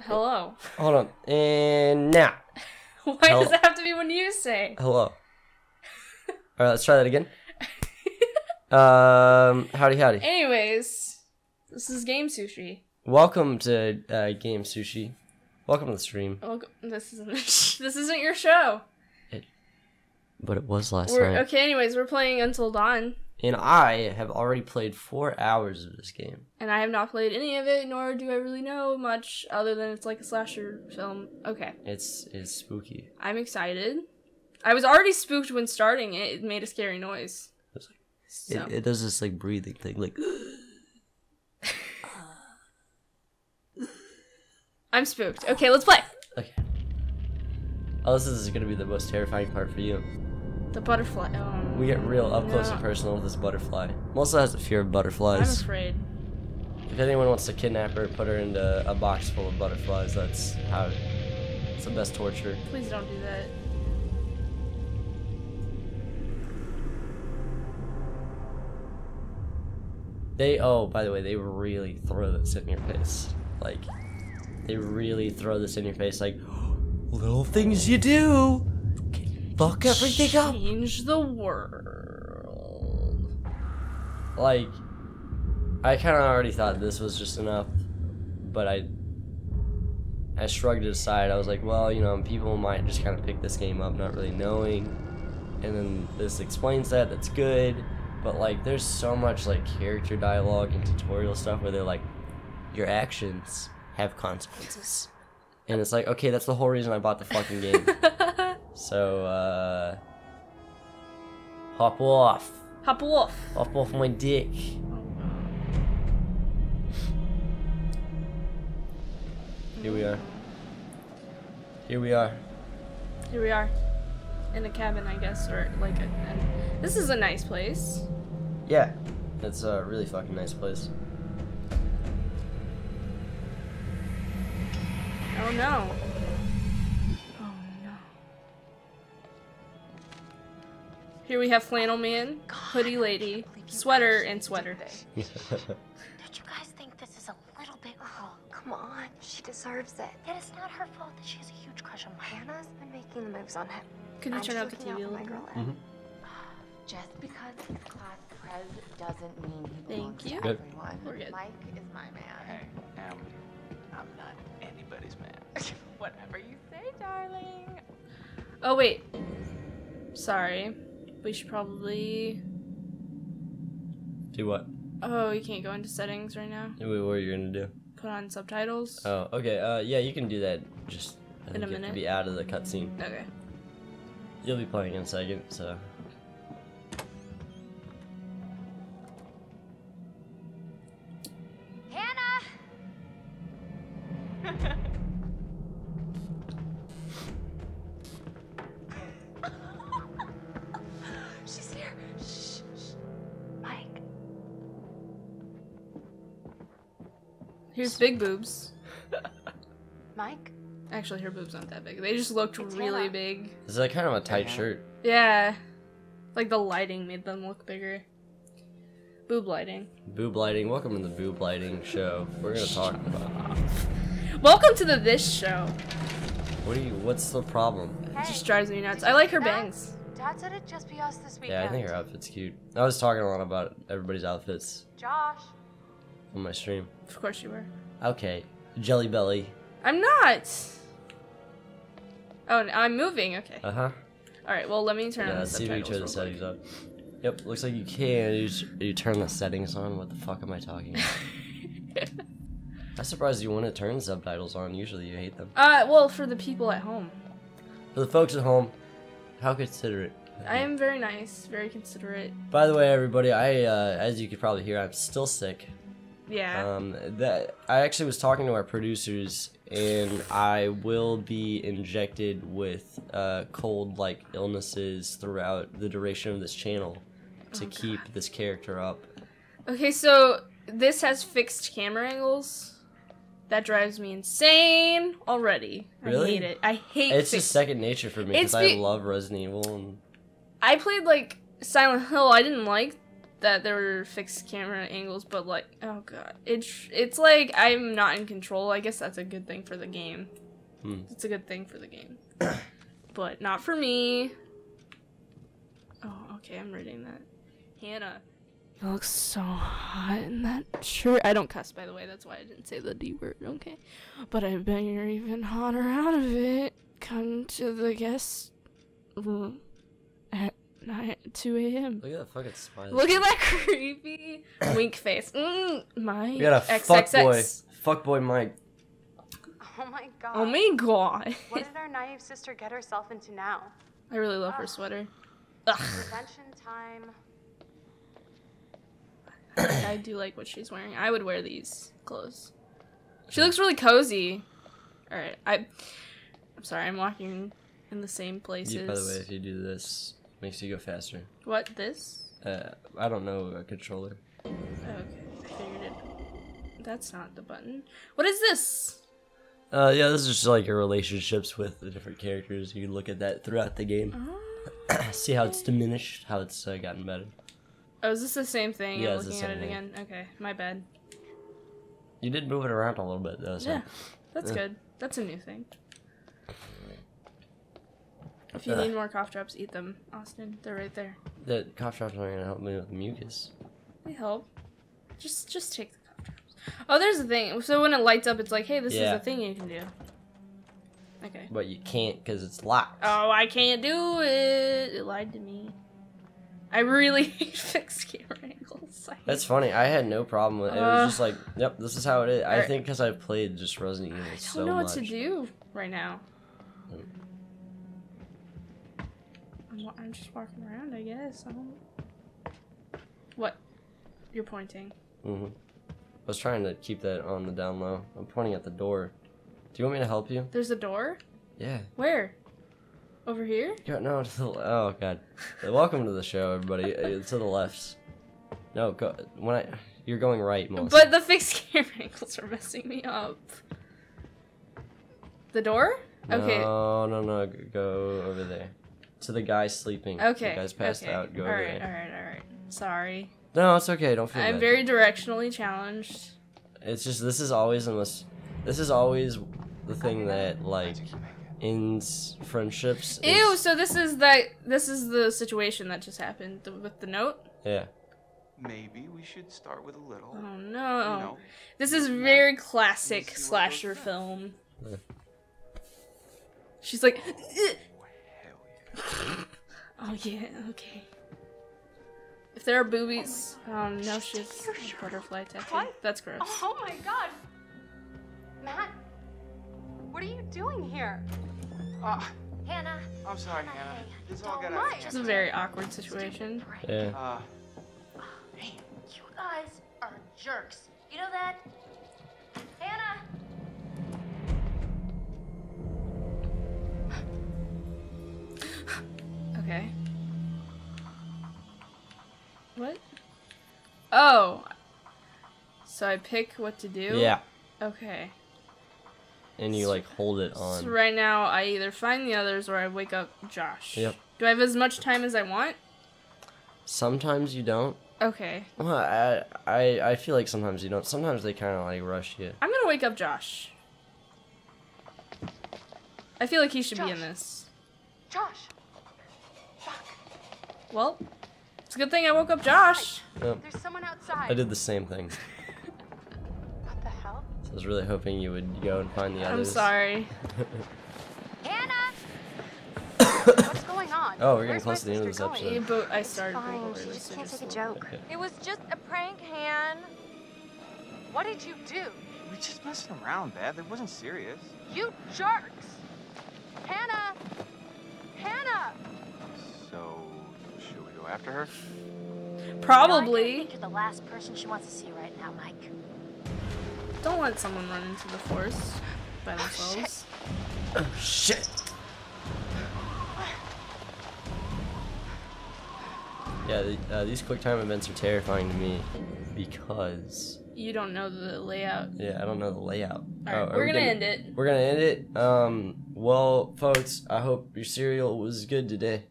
Hello. Hold on. And now. Why Hel- does it have to be when you say? Hello. Alright, let's try that again. Um, howdy, howdy. Anyways, this is Game Sushi. Welcome to uh, Game Sushi. Welcome to the stream. Welcome. This isn't this isn't your show. It, but it was last We're night. okay. Anyways, we're playing Until Dawn, And I have already played four hours of this game. and I have not played any of it, nor do I really know much other than it's like a slasher film. Okay, It's it's spooky. I'm excited. I was already spooked when starting it. It made a scary noise. It's like- So. It, it does this like breathing thing, like I'm spooked. Okay, let's play. okay. Oh, this is gonna be the most terrifying part for you. The butterfly. Um, We get real up close No. and personal with this butterfly. Melissa has a fear of butterflies. I'm afraid. If anyone wants to kidnap her, put her into a box full of butterflies. That's how. It's the best torture. Please don't do that. They oh, by the way, they really throw this in your face. Like, they really throw this in your face. Like, little things you do, fuck everything up. Change the world. Like, I kind of already thought this was just enough, but I. I shrugged it aside. I was like, well, you know, people might just kind of pick this game up not really knowing. And then this explains that. That's good. But, like, there's so much, like, character dialogue and tutorial stuff where they're like, your actions have consequences. And it's like, okay, that's the whole reason I bought the fucking game. so, uh. Hop off. Hop off. Hop off my dick. Here we are. Here we are. Here we are. In a cabin, I guess, or like a. a this is a nice place. Yeah. It's a really fucking nice place. Oh no. Here we have flannel man, hoodie lady, sweater, and sweater. Don't you guys think this is a little bit cruel? Come on, she deserves it. Yet it's not her fault that she has a huge crush on Mike. Hannah's been making the moves on him. Could you I'm turn just up the TV a for little? bit? Just because he's class pres doesn't mean he Thank belongs you. to everyone. We're good. Mike is my man. Hey, um, I'm not anybody's man. Whatever you say, darling. Oh wait. Sorry. We should probably. Do what? Oh, you can't go into settings right now. Wait, what are you gonna do? Put on subtitles. Oh, okay. Uh, yeah, you can do that. Just I In a think you have minute? be out of the cutscene. Okay. You'll be playing in a second, so. Here's big boobs. Mike, Actually, her boobs aren't that big. They just looked It's really Hannah. big. It's like kind of a tight Yeah. shirt. Yeah. Like the lighting made them look bigger. Boob lighting. Boob lighting. Welcome to the boob lighting show. We're gonna talk about. Welcome to the this show. What do you? What's the problem? It just drives me nuts. I like her bangs. Dad said it'd just be us this weekend. Yeah, I think her outfit's cute. I was talking a lot about everybody's outfits Josh. On my stream. Of course you were. Okay, Jelly Belly. I'm not. Oh, I'm moving. Okay. Uh huh. All right. Well, let me turn Yeah, on the see if can turn the settings on. Yep, looks like you can. You, you turn the settings on. What the fuck am I talking about? I'm surprised you want to turn subtitles on. Usually you hate them. uh, well, for the people at home, For the folks at home, how considerate. I am very nice, very considerate. By the way, everybody, I uh, as you could probably hear, I'm still sick. Yeah. Um, that I actually was talking to our producers, and I will be injected with uh, cold-like illnesses throughout the duration of this channel to Oh, keep this character up. Okay, so this has fixed camera angles. That drives me insane already. Really? I hate it. I hate It's fixed- just second nature for me because I love Resident Evil. And I played like Silent Hill. I didn't like that there were fixed camera angles, but like, oh god, it's it's like I'm not in control. I guess that's a good thing for the game. Hmm. It's a good thing for the game, but not for me. Oh, okay, I'm reading that. Hannah. You look so hot in that shirt. I don't cuss, by the way. That's why I didn't say the D word. Okay, but I bet you're even hotter out of it. Come to the guest room at nine, 2 a.m. Look at that fucking smile. Look at that creepy wink face. Mm, my We got a XXX. fuckboy. Fuckboy Mike. Oh my god. Oh my god. What did our naive sister get herself into now? I really love her sweater. Ugh. Prevention time. I do like what she's wearing. I would wear these clothes. She looks really cozy. All right, I. I'm sorry. I'm walking in the same places. You, by the way, if you do this, makes you go faster. What this? Uh, I don't know a controller. Okay, I figured it. That's not the button. What is this? Uh, yeah, this is just like your relationships with the different characters. You can look at that throughout the game. Oh, See how it's diminished, how it's uh, gotten better. oh is this the same thing? Yeah, I'm looking at it thing. again. Okay, my bad. You did move it around a little bit though. So. Yeah, that's Yeah. good. That's a new thing. If you Ugh. need more cough drops, eat them, Austin. They're right there. The cough drops aren't gonna help me with the mucus. They help. Just just take the cough drops. Oh, there's the thing. So when it lights up, it's like, hey, this Yeah. is a thing you can do. Okay. But you can't because it's locked. Oh, I can't do it. It lied to me. I really hate fixed camera angles. That's funny. I had no problem with it. It Uh, was just like, yep, this is how it is. I think because I've played just Resident Evil so much. I don't know much. what to do right now. I'm, I'm just walking around, I guess. I don't... What? You're pointing. hmm I was trying to keep that on the down low. I'm pointing at the door. Do you want me to help you? There's a door? Yeah. Where? Over here? Go, no, to the, oh god. Welcome to the show, everybody. Uh, to the left. No, go when I. You're going right, Melissa. But the fixed camera angles are messing me up. The door? Okay. No, no, no. Go over there. To the guy sleeping. Okay. The guy's passed okay. out. Go all over right, there. all right, all right. Sorry. No, it's okay. Don't feel I'm bad. very directionally challenged. It's just this is always the most. This is always the thing that like ends friendships. is- Ew, so this is that this is the situation that just happened th- with the note? Yeah. Maybe we should start with a little. Oh You no. know, This is very classic slasher film. Yeah. She's like oh, yeah. Oh okay. If there are boobies, um, no, she has a butterfly tattoo. What? That's gross. Oh my god. Matt, what are you doing here? Uh, Hannah, I'm sorry, Hannah, Hannah. hey, This all got don't out mind. of It's hand. a very awkward situation. Yeah. Uh, you guys are jerks. You know that? Okay. What? Oh. So I pick what to do? Yeah. Okay. And you like hold it on. So right now I either find the others or I wake up Josh. Yep. Do I have as much time as I want? Sometimes you don't. Okay. Well, I, I I feel like sometimes you don't. Sometimes they kind of like rush you. I'm gonna wake up Josh. I feel like he should be in this. Josh. Fuck. Well, it's a good thing I woke up Josh. Yep. There's someone outside. I did the same thing. What the hell? So I was really hoping you would go and find the others. I'm sorry. Hannah! What's going on? Oh, we're getting Where's close to the end of this going? Yeah, but I started Fine, she just can't take a a joke. Okay. It was just a prank, Han. What did you do? we just messing around, Beth. It wasn't serious. You jerks! Hannah! Hannah! So, should we go after her? I Probably. think you're the last person she wants to see right now, Mike. Don't let someone run into the forest by themselves. Oh, shit. Yeah, the, uh, these quick time events are terrifying to me because You don't know the layout. yeah, I don't know the layout. All right, Oh, we're we gonna getting- end it. We're gonna end it. Um, well, folks, I hope your cereal was good today.